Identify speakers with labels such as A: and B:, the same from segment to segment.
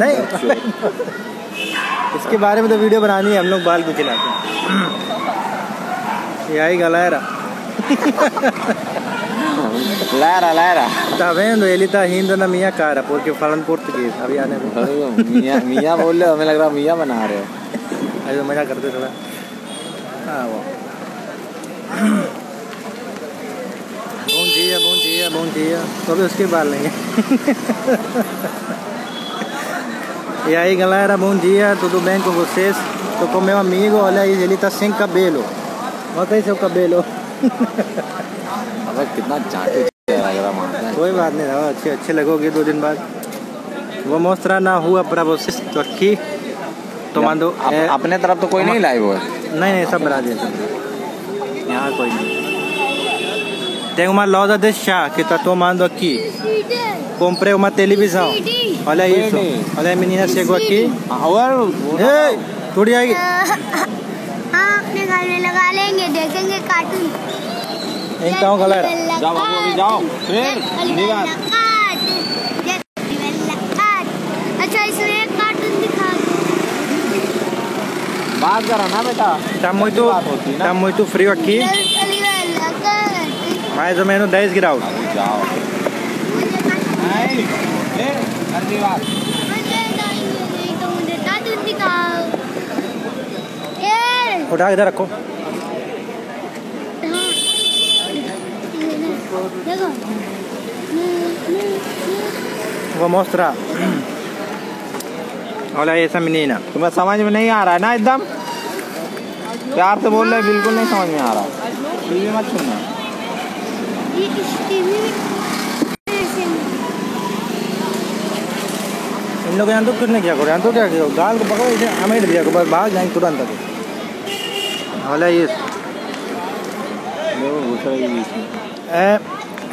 A: नहीं। इसके बारे में तो वीडियो बनानी है हम लोग बाल को खिलाते हैं। यही
B: गलायरा
A: लायरा। लायरा तवेंदो एलिता हिंद ना मियाँ पूर्व के फलन पुर्तगीज अभी आने में।
B: मियाँ मियाँ बोल रहे हो हमें लग रहा मियाँ बना रहे हो।
A: अरे तो मज़ा करते थोड़ा। हाँ वो। बूंद चाहिए बूंद चाहिए बूंद चाहिए तो भी उसके बाल नहीं है e aí galera, bom dia, tudo bem com vocês? Tô com meu amigo, olha aí, ele tá sem cabelo. Bota aí seu cabelo.
B: अबे कितना चाटू चेहरा लग रहा मानता है
A: कोई बात नहीं रहो अच्छे अच्छे लगोगे दो दिन बाद Vou mostrar na rua pra vocês. Tô aqui tomando.
B: Up,
A: é,
B: अपने तरफ तो कोई नहीं लाइव है
A: Não, não, सब Brasil. यहाँ कोई नहीं. Tem uma loja de chá que tá tomando aqui. Comprei uma televisão. Olha isso. Olha a menina chegou aqui.
B: और
A: Ei, थोड़ी आएगी.
C: हाँ अपने घर में लगा लेंगे देखेंगे कार्टून
A: Então, galera.
B: जाओ बाबू अभी जाओ फिर निगाह
C: अच्छा इसमें एक कार्टून दिखा दो
B: बात करो ना बेटा
A: Tá muito, tá muito frio aqui. Mas ou मैंने दहेज graus. उठा इधर रखो।
C: वो
A: मस्त रहा। बोला, ये समझ नहीं ना।
B: तुम्हें समझ में नहीं आ रहा है ना, एकदम? प्यार से बोल रहे, बिल्कुल नहीं समझ में आ रहा। है मत
A: इन लोग यहाँ तो कुछ नहीं किया करो यहाँ तो क्या किया गाल को पकड़ो इसे हमें ही दिया करो बस भाग जाएंगे तुरंत अभी Olha isso.
B: देखो घुस रही बीच में
A: É,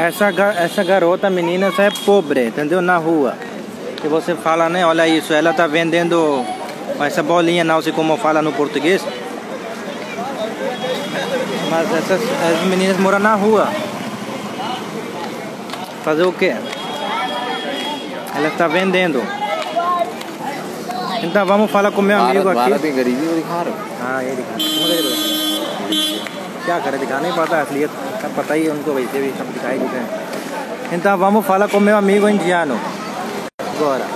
A: essa, ga- essa garota, menina, essa é pobre, entendeu? Na rua. Que você fala, né? Olha isso, ela tá vendendo essa bolinha, não sei como fala no português. Mas essas, essas meninas moram na rua. Fazer o quê? Ela está vendendo. Então vamos falar com meu amigo
B: Bharat
A: aqui.
B: भारत की गरीबी को दिखा रहे हो
A: हाँ ये दिखा समझ गए तो? क्या करें दिखा नहीं पाता असलियत सब पता ही है उनको वैसे भी सब दिखाई देते हैं então vamos falar com meu amigo indiano agora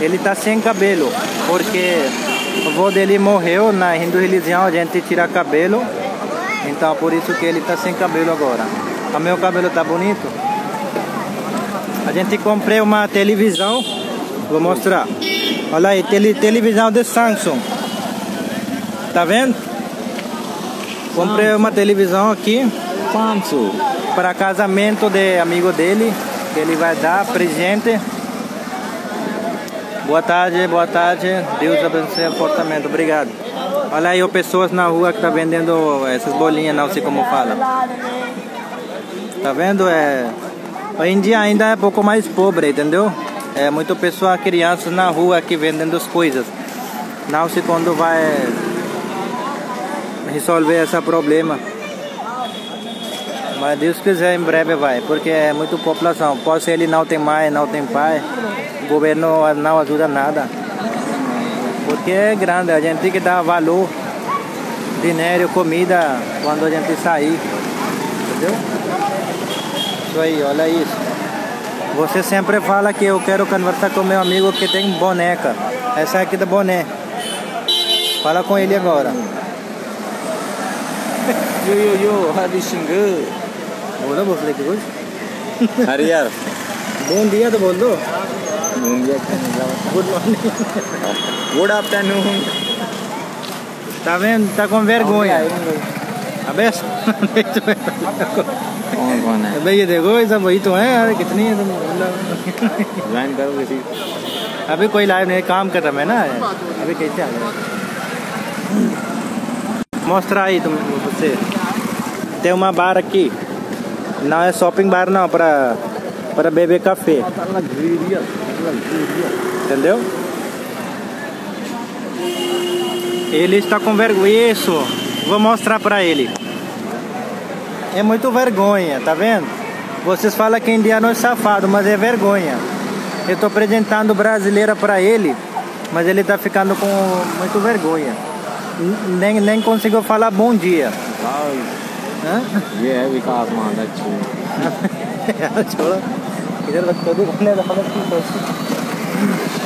A: ele tá sem cabelo porque o avô dele morreu na hindu religião a gente tira cabelo então por isso que ele tá sem cabelo agora o meu cabelo tá bonito A gente comprei uma televisão. Vou mostrar. Olha aí, tele, televisão de Samsung. Tá vendo? Comprei uma televisão aqui.
B: Samsung.
A: Para casamento de amigo dele. Que ele vai dar presente. Boa tarde, boa tarde. Deus abençoe o portamento. Obrigado. Olha aí, pessoas na rua que tá vendendo essas bolinhas, não sei como fala. Tá vendo? É a Índia ainda é um pouco mais pobre, entendeu? É muito pessoa, crianças na rua aqui vendendo as coisas. Não sei quando vai resolver esse problema. Mas Deus quiser, em breve vai, porque é muita população. Pode ser ele não tem mãe, não tem pai, o governo não ajuda nada. Porque é grande, a gente tem que dar valor, dinheiro, comida quando a gente sair. Entendeu? isso aí, olha isso. Você sempre fala que eu quero conversar com meu amigo que tem boneca. Essa aqui da boné. Fala com ele agora.
B: Yo yo yo, Hadi Shingu.
A: Bola você que hoje?
B: Hariyar. Bom
A: dia to bolo. Bom dia.
B: Good
A: morning.
B: Good afternoon.
A: Tá vendo? Tá com vergonha. अबे तो
B: कौन कौन है?
A: अबे ये देखो ये सब वही तो है यार कितनी है तुम?
B: ज्वाइन करो किसी
A: अभी कोई लाइव नहीं काम कर रहा मैं ना। अभी कैसे आ गया? मोस्तरा आई तुम उससे देव माँ बार रखी। ना शॉपिंग बार ना पर पर बेबे कफे entendeu? Ele está convergonhoso. Vou mostrar pra ele. É muito vergonha, tá vendo? Vocês falam que indiano é safado, mas é vergonha. Eu tô apresentando brasileira pra ele, mas ele tá ficando com muito vergonha. Nem, nem conseguiu falar bom dia. Hã? Yeah, because man, that's.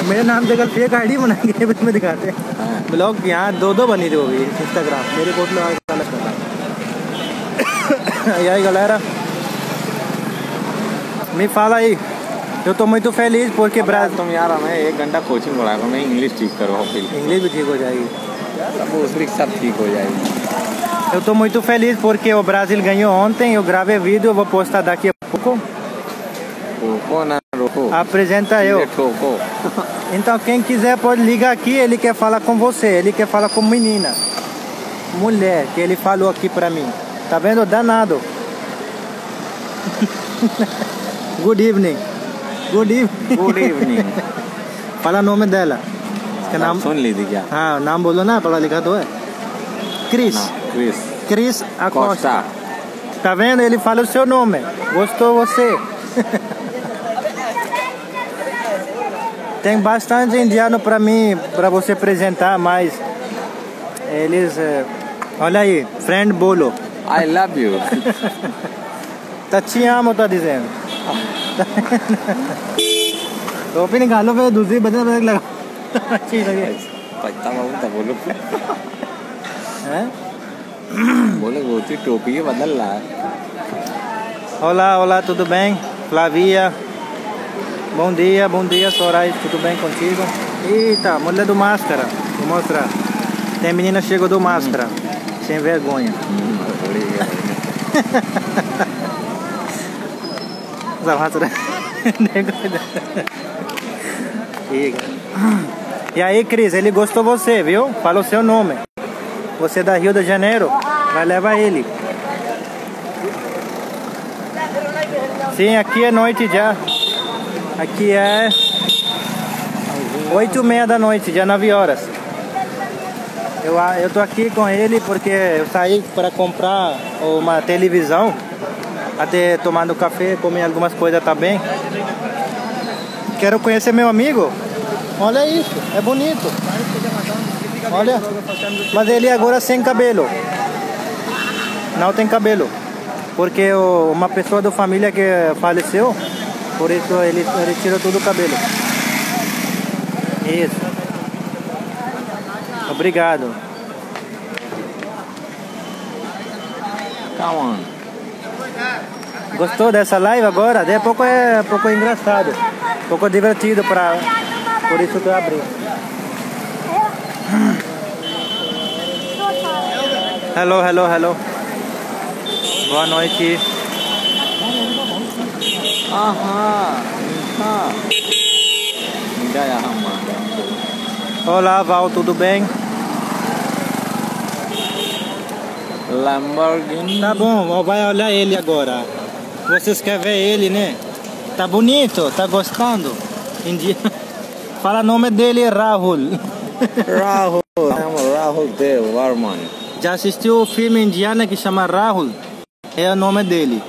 A: मेरा नाम जगह fake I D बनाएँगे उसमें दिखाते हैं। ब्लॉग यहाँ दो दो बनी थी वो भी इंस्टाग्राम मेरे कोट में गलत करता यही गल है। मैं फाला ही तो तो मैं तो फेल
B: ही
A: पोर के ब्राज
B: तुम यार हमें एक घंटा कोचिंग बढ़ा रहा हूँ मैं इंग्लिश ठीक करो फिर।
A: इंग्लिश भी ठीक हो जाएगी।
B: उसकी सब ठीक हो जाएगी।
A: तो तो मैं तो फेल ही पोर के वो ब्राज़ील गई हो ऑनते तो वो ग्रावे वीडियो वो
B: पोस्ता दाखिए को
A: Apresenta
B: सीधे
A: eu
B: ठोको
A: Então quem quiser pode ligar aqui, ele quer falar com você, ele quer falar com menina. Mulher, que ele falou aqui pra mim. Tá vendo? Danado. Good evening. Good evening.
B: Good evening
A: Fala o nome dela. इसका नाम
B: सुन ली थी क्या
A: हाँ नाम बोलो ना पढ़ा लिखा तो है Cris.
B: Chris
A: Cris Acosta.
B: Costa
A: Tá vendo? Ele fala o seu nome. Gostou você? Tem bastante indiano pra mim, pra você apresentar, mas eles. eh, Olha aí, friend bolo.
B: I love you
A: Tá te amo, tá dizendo. टोपी निकालो फिर दूसरी बदल बदल लगा अच्छी लगे
B: पछता बाबू था बोलो
A: हैं?
B: बोले वो थी टोपी के बदल रहा है
A: Olá, olá, tudo bem? Flavia. Bom dia, bom dia, Sorais, tudo bem contigo? Eita, mulher do máscara. Vou mostrar. Tem menina chegou do máscara. Sem vergonha. Iga. E aí, Cris, ele gostou você, viu? Fala o seu nome. Você é da Rio de Janeiro. Vai levar ele. Sim, aqui é noite já. Aqui é oito e meia da noite, já nove horas. Eu, eu tô aqui com ele porque eu saí para comprar uma televisão. Até tomando café, comer algumas coisas também. Quero conhecer meu amigo. Olha isso, é bonito. Olha, mas ele agora sem cabelo. Não tem cabelo. Porque uma pessoa da família que faleceu, por isso ele, ele tirou todo o cabelo. Isso. Obrigado.
B: On.
A: Gostou dessa live agora? De pouco é pouco engraçado, pouco divertido para por isso que eu abri. Hello, hello, hello. Boa noite.
B: Aha, tá.
A: Olá, Val, tudo bem?
B: Lamborghini.
A: Tá bom, vai olhar ele agora. Vocês querem ver ele, né? Tá bonito, tá gostando? India. Fala o nome dele, Rahul.
B: Rahul, chamo Rahul Dev Varman.
A: Já assistiu o filme indiano que chama Rahul? É o nome dele.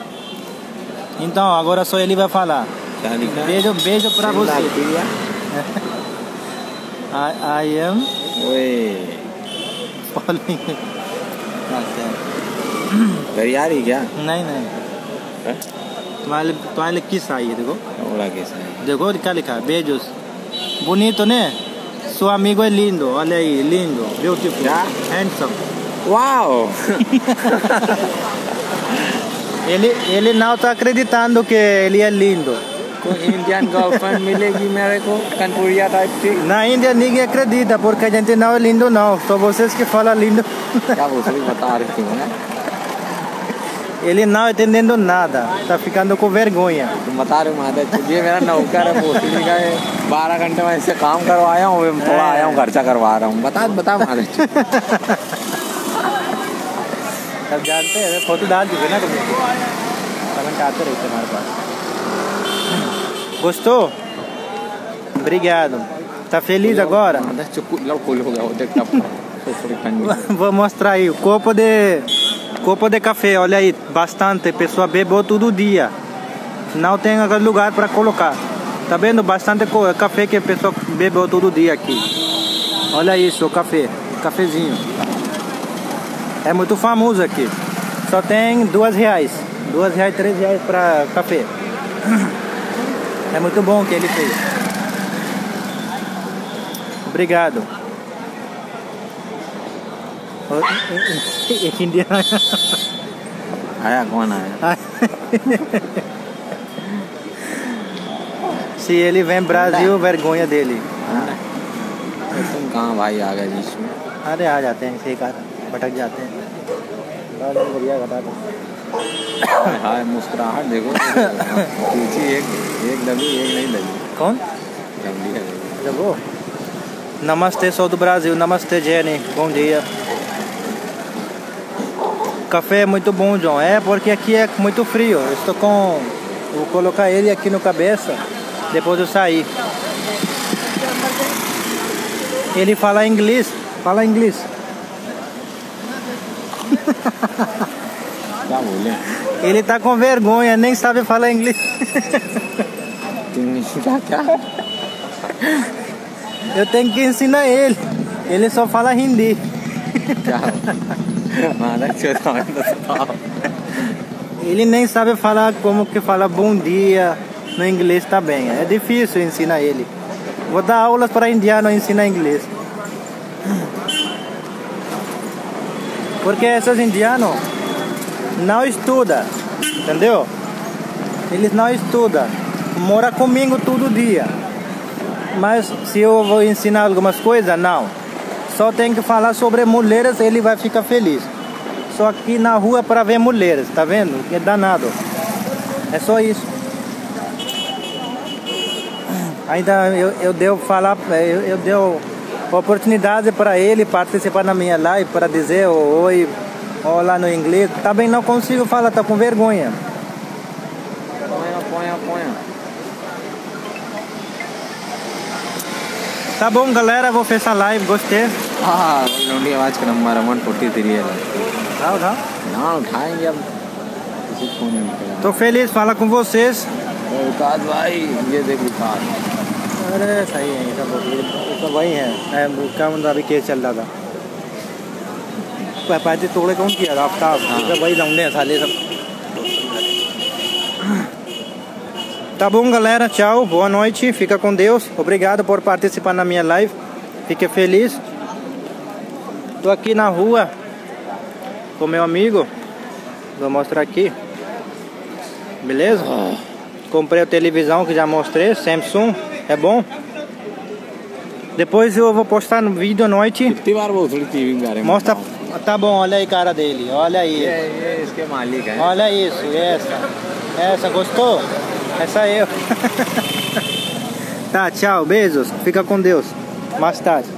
A: Então, agora só ele vai falar.
B: क्या लिखा है
A: Beijo, beijo pra você.
B: लालपिया
A: I, I am
B: ओए
A: following. Tá certo.
B: दरियारी क्या
A: नहीं नहीं
B: है?
A: तुम्हारे तुम्हारे किस आई है देखो
B: ओला कैसा है
A: देखो क्या लिखा है beijos bonito né seu amigo é lindo olha aí lindo beautiful
B: Já?
A: handsome
B: wow
A: ele ele não está acreditando que ele é lindo
B: कोई इंडियन गर्लफ्रेंड मिलेगी मेरे को कनपुरिया टाइप की
A: na Índia ninguém acredita porque a gente não é lindo não só vocês que falam lindo
B: क्या भोसड़ी बता रही थी मैं
A: ele não entendendo nada tá ficando com vergonha
B: तुम बता रहे हो माता जी ये मेरा नौकर है भोसड़ी का है बारह घंटे में इससे काम करवाया हूँ मैं थोड़ा आया हूँ खर्चा करवा रहा हूँ बता बता माता जी
A: अब जानते हैं फोटो डाल चुके ना तुम कमेंट आते रहते हमारे पास Gostou? Obrigado. Tá feliz agora?
B: माता चुप लड़ फुल हो गया वो देख टप भोसड़ी ठंडी
A: Vou mostrar aí o copo de copo de café. Olha aí, bastante. Pessoa bebeu todo dia. Não tem agora lugar para colocar. Tá vendo? Bastante co- café que a pessoa bebeu todo dia aqui. Olha isso, o café. Cafezinho. É muito famoso aqui. Só tem duas reais. Duas reais, três reais pra café. É muito bom o que ele fez. Obrigado. एक इंडिया
B: आया कौन आया
A: Se ele vem Brasil, vergonha dele.
B: तुम कहाँ भाई आ गए बीच में
A: अरे आ जाते हैं ऐसे ही कार भटक जाते हैं बाद में बढ़िया घटा दो
B: हाय मुस्कुराहट देखो पीछे एक एक दबी एक नहीं दबी
A: कौन
B: दबी है देखो।
A: Já vou? Namastê, sou do Brasil. Namastê, Jenny. Bom dia. Café é muito bom, John. É porque aqui é muito frio. Eu estou com. Vou colocar ele aqui no cabeça. Depois eu sair. Ele fala inglês. Fala inglês. Ele tá com vergonha, nem sabe falar inglês. Eu tenho que ensinar ele. Ele só fala hindi. Ele nem sabe falar como que fala bom dia no inglês tá também. É difícil ensinar ele. Vou dar aulas para indiano ensinar inglês. Porque esses indianos não estudam, entendeu? Eles não estudam. Mora comigo todo dia. Mas se eu vou ensinar algumas coisas, não. Só tem que falar sobre mulheres, ele vai ficar feliz. Só aqui na rua para ver mulheres, tá vendo? É danado. É só isso. Ainda eu, eu deu falar, eu, eu deu oportunidade para ele participar na minha live para dizer o oi, olá no inglês. Também não consigo falar, tá com vergonha.
B: पोया पोया पोया
A: Tá bom, galera, vou fechar a live, gostei.
B: हाँ लौंडी आवाज का number one forty three है
A: Tá, tá.
B: ना उठाएंगे अब किसी फोन नहीं करा
A: Tô feliz de falar com vocês.
B: विकास भाई ये देख विकास
A: अरे सही है ये सब ये सब वही है मैं क्या मतलब अभी केस चल रहा था पै- पैसे तोड़े कौन किया था आफ्ताब
B: हाँ।
A: सब वही लौंडे हैं साले सब Tá bom, galera. Tchau. Boa noite. Fica com Deus. Obrigado por participar na minha live. Fique feliz. Tô aqui na rua com meu amigo. Vou mostrar aqui. Beleza? Comprei a televisão que já mostrei, Samsung. é bom? Depois eu vou postar no vídeo à noite.
B: Tipo,
A: Mostra. Tá bom, olha aí a cara dele. Olha aí.
B: É, é isso que é maliga. Né?
A: Olha isso, essa. Essa, gostou? Essa eu. tá, tchau, beijos. Fica com Deus. Mais tarde.